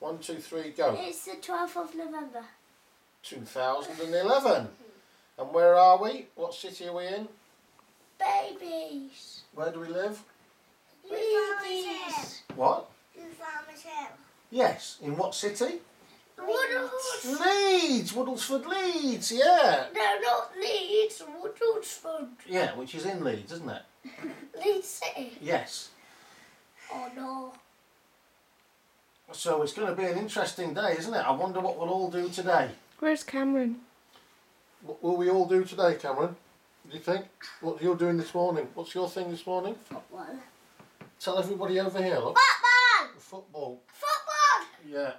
One, two, three, go. It's the 12th of November. 2011. And where are we? What city are we in? Babies. Where do we live? Babies. What? Farmers Hill. Yes. In what city? Woodles. Leeds. Woodlesford, Leeds. Yeah. No, not Leeds. Woodlesford. Yeah, which is in Leeds, isn't it? Leeds City. Yes. Oh no. So it's going to be an interesting day, isn't it? I wonder what we'll all do today. Where's Cameron? What will we all do today, Cameron? Do you think? What you're doing this morning? What's your thing this morning? Football. Tell everybody over here, look. Batman! Football. Football! Yeah.